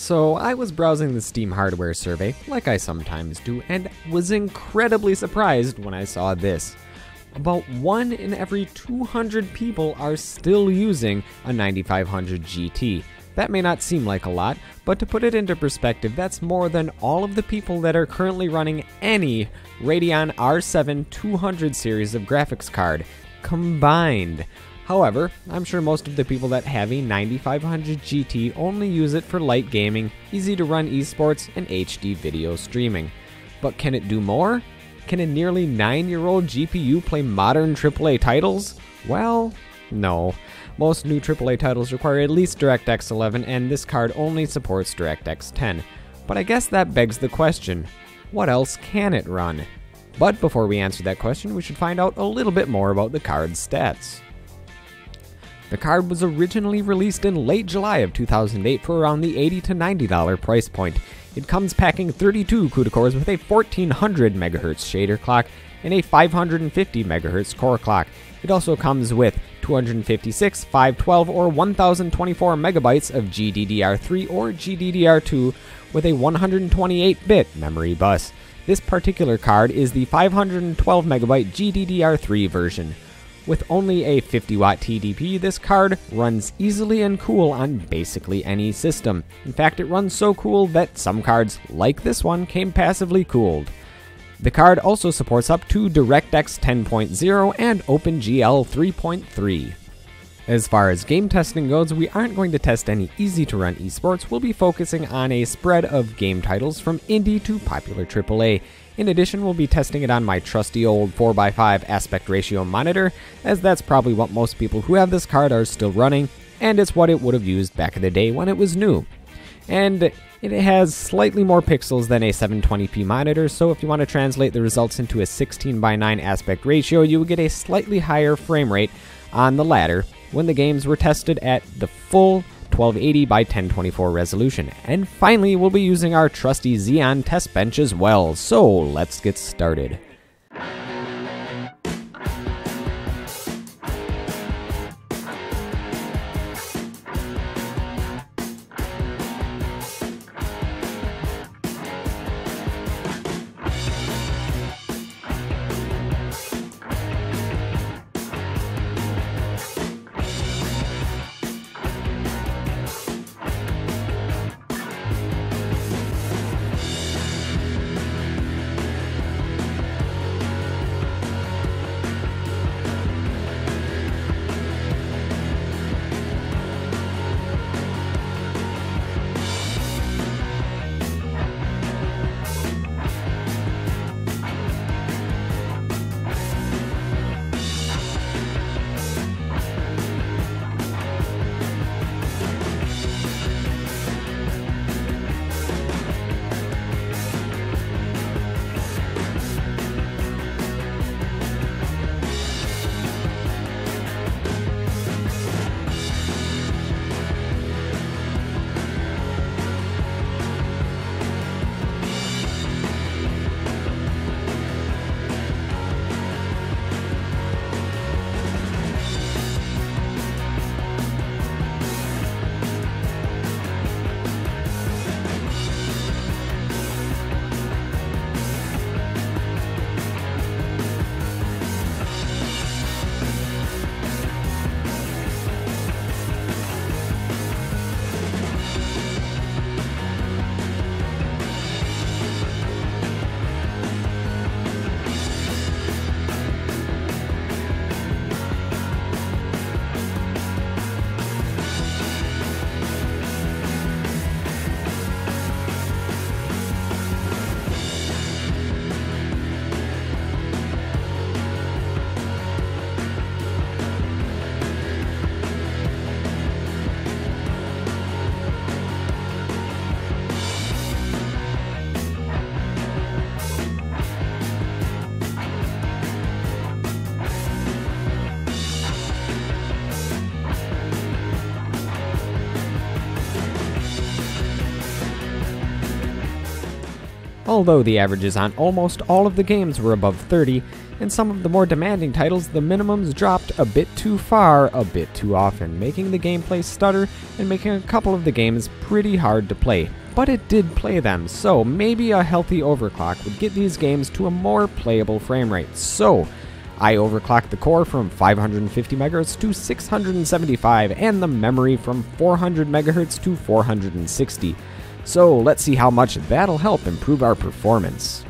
So, I was browsing the Steam hardware survey, like I sometimes do, and was incredibly surprised when I saw this. About 1 in every 200 people are still using a 9500 GT. That may not seem like a lot, but to put it into perspective, that's more than all of the people that are currently running any Radeon R7 200 series of graphics card combined. However, I'm sure most of the people that have a 9500 GT only use it for light gaming, easy to run esports, and HD video streaming. But can it do more? Can a nearly 9 year old GPU play modern AAA titles? Well, no. Most new AAA titles require at least DirectX 11, and this card only supports DirectX 10. But I guess that begs the question what else can it run? But before we answer that question, we should find out a little bit more about the card's stats. The card was originally released in late July of 2008 for around the 80 to $90 price point. It comes packing 32 CUDA cores with a 1400 MHz shader clock and a 550 MHz core clock. It also comes with 256, 512, or 1024 megabytes of GDDR3 or GDDR2 with a 128 bit memory bus. This particular card is the 512 megabyte GDDR3 version. With only a 50 watt TDP, this card runs easily and cool on basically any system. In fact, it runs so cool that some cards, like this one, came passively cooled. The card also supports up to DirectX 10.0 and OpenGL 3.3. As far as game testing goes, we aren't going to test any easy to run esports. We'll be focusing on a spread of game titles from indie to popular AAA. In addition, we'll be testing it on my trusty old 4x5 aspect ratio monitor, as that's probably what most people who have this card are still running, and it's what it would have used back in the day when it was new. And it has slightly more pixels than a 720p monitor, so if you want to translate the results into a 16x9 aspect ratio, you would get a slightly higher frame rate on the latter when the games were tested at the full 1280 by 1024 resolution. And finally, we'll be using our trusty Xeon test bench as well. So let's get started. Although the averages on almost all of the games were above 30, in some of the more demanding titles, the minimums dropped a bit too far, a bit too often, making the gameplay stutter and making a couple of the games pretty hard to play. But it did play them, so maybe a healthy overclock would get these games to a more playable frame rate. So, I overclocked the core from 550 MHz to 675 and the memory from 400 MHz to 460. So let's see how much that'll help improve our performance.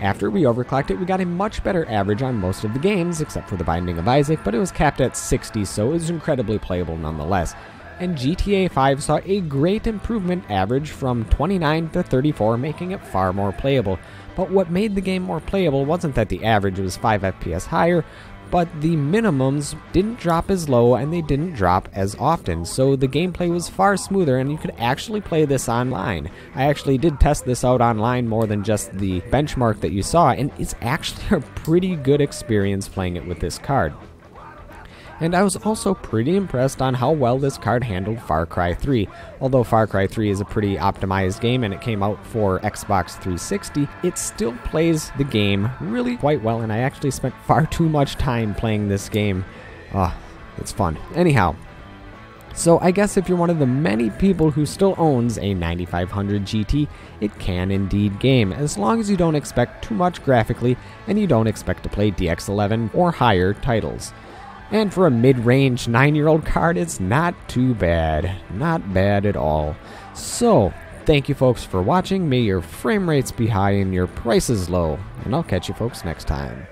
After we overclocked it, we got a much better average on most of the games, except for The Binding of Isaac, but it was capped at 60, so it was incredibly playable nonetheless. And GTA 5 saw a great improvement average from 29 to 34, making it far more playable. But what made the game more playable wasn't that the average was 5 FPS higher, but the minimums didn't drop as low and they didn't drop as often, so the gameplay was far smoother and you could actually play this online. I actually did test this out online more than just the benchmark that you saw, and it's actually a pretty good experience playing it with this card and I was also pretty impressed on how well this card handled Far Cry 3. Although Far Cry 3 is a pretty optimized game and it came out for Xbox 360, it still plays the game really quite well, and I actually spent far too much time playing this game. Ah, oh, it's fun. Anyhow, so I guess if you're one of the many people who still owns a 9500 GT, it can indeed game, as long as you don't expect too much graphically and you don't expect to play DX11 or higher titles. And for a mid range 9 year old card, it's not too bad. Not bad at all. So, thank you folks for watching. May your frame rates be high and your prices low. And I'll catch you folks next time.